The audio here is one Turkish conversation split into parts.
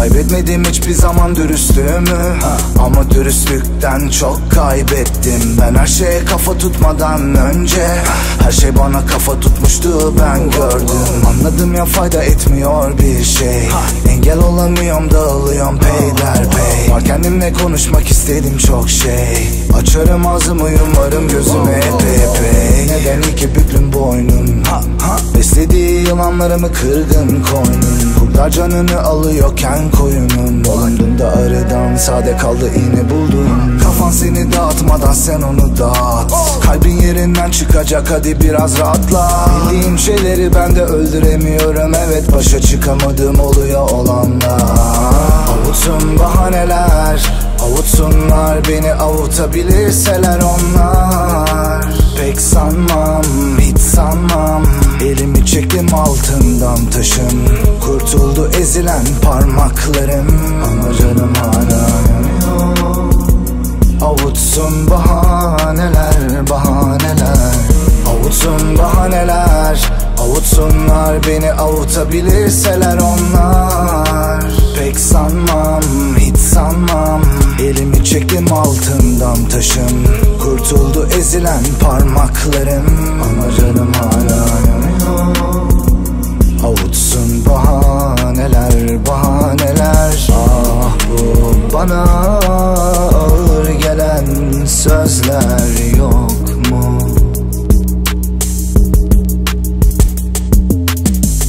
Kaybetmedim hiçbir zaman dürüstlüğümü. Ama dürüstlükten çok kaybettim. Ben her şeye kafa tutmadan önce Her şey bana kafa tutmuştu ben gördüm. Anladım ya fayda etmiyor bir şey. Engel olamıyorum dağılıyorum peyderpey. Var kendimle konuşmak istedim çok şey. Açarım ağzımı yumarım gözüme epey epey. Neden iki büklüm boynum Beslediği yılanlarımı kırgın koynum Kurtlar canını alıyorken koyunun. Bulundum arıdan sade kaldı iğne buldum Kafan seni dağıtmadan sen onu dağıt. Kalbin yerinden çıkacak hadi biraz rahatla. Bildiğim şeyleri ben de öldüremiyorum. Evet başa çıkamadım oluyor olanlar. Avutun bahaneler. Avutsunlar beni avutabilirseler onlar. Pek sanmam çektim altından taşım Kurtuldu ezilen parmaklarım sözler yok mu?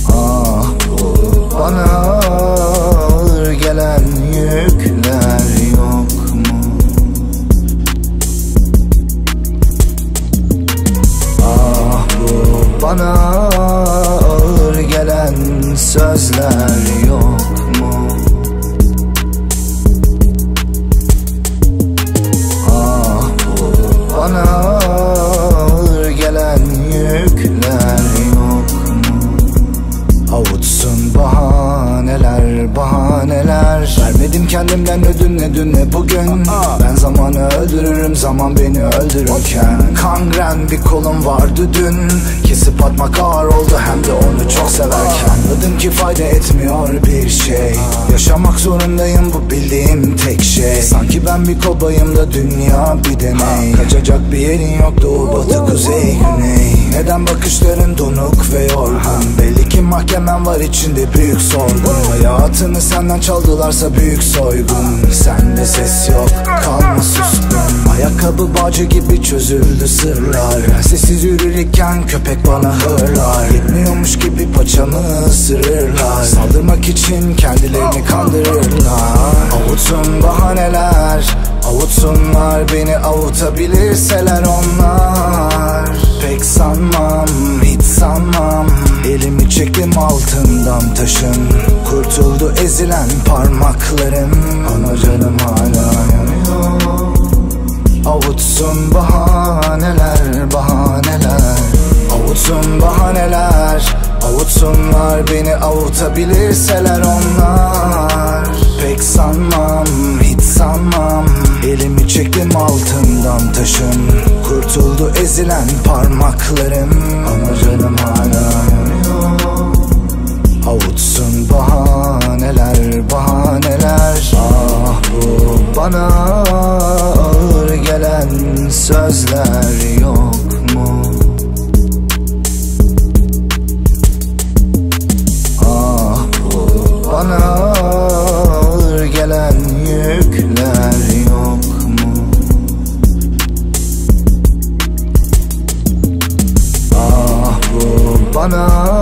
Ah bu bana ağır gelen yükler yok mu? Ah bu bana ağır gelen sözler bugün Ben zamanı öldürürüm zaman beni öldürürken. Kangren bir kolum vardı dün Kesip atmak ağır oldu hem de onu çok severken. Anladım ki fayda etmiyor bir şey. Yaşamak zorundayım bu bildiğim tek şey. Sanki ben bir kobayım da dünya bir deney. Kaçacak bir yerin yok doğu batı kuzey güney. Neden bakışların donuk ve yorgun? Belli ki mahkemen var içinde büyük sorgun. Hayatını senden çaldılarsa büyük soygun. Sende ses yok kalma suskun Ayakkabı bağcı gibi çözüldü sırlar. Sessiz yürürken köpek bana hırlar. Yetmiyormuş gibi paçamı ısırırlar. Saldırmak için kendilerini kandırırlar. Avutun bahaneler Avutsunlar. Beni avutabilirseler onlar. Pek sanmam hiç sanmam. Elimi çektim altından taşın. Kurtuldu ezilen parmaklarım. Ama canım hala yanıyor Avutsun bahaneler bahaneler. Avutsun bahaneler Avutsunlar beni avutabilirseler onlar. Pek sanmam hiç sanmam. Elimi çektim altından taşın. Kurtuldu ezilen parmaklarım. Ama canım hala yanıyor. Avutsun sözler yok mu? Ah bu bana ağır gelen yükler yok mu? Ah bu bana